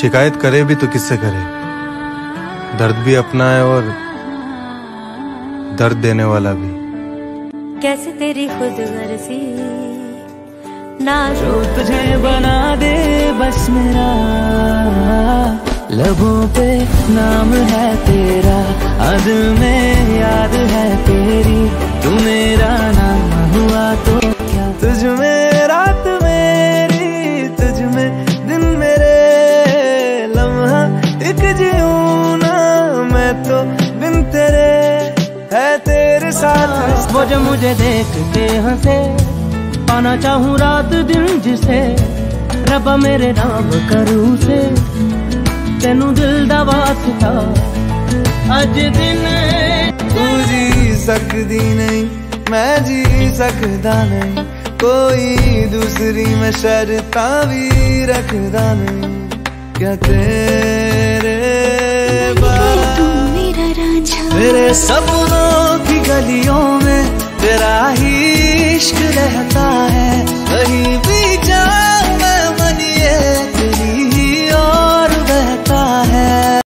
शिकायत करे भी तो किससे करे? दर्द भी अपना है और दर्द देने वाला भी। कैसे तेरी खुद गर्जी? ना जो तुझे बना दे बस मेरा। लबों पे नाम है तेरा अद में याद है तेरी। तू साथ वो जो मुझे देखते हंसे। पाना चाहूँ रात दिन जिसे रबा मेरे नाम करूँ से तेनू दिल दा वास्ता अज दिन तू जी सकदी नहीं मैं जी सकदा नहीं। कोई दूसरी मैं शर्ता भी रखदा नहीं। क्या तेरे तू मेरा राजा तेरे सपनों की गलियों में तेरा ही इश्क रहता है कहीं भी